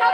Ya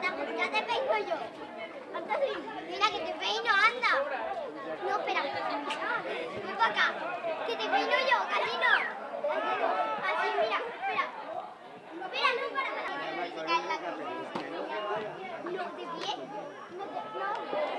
te, ya te peino yo. Anda, sí. Mira que te peino, anda. No, espera. Ven para acá. Que te peino yo, Calino. Así, mira, espera. Espera, no, para, para. No, de pie. No, no.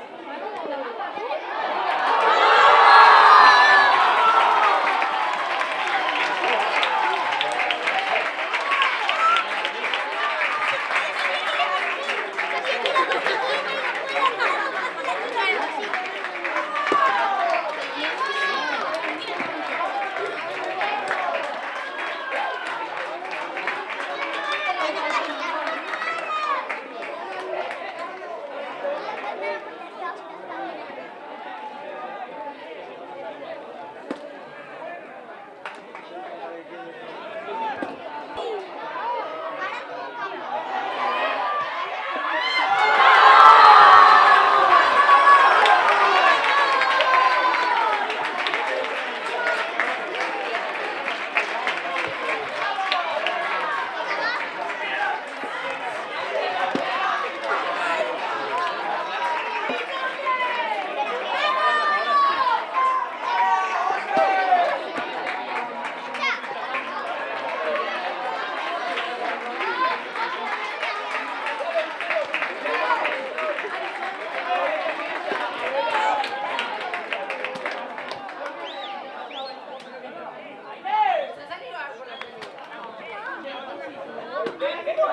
Yo tengo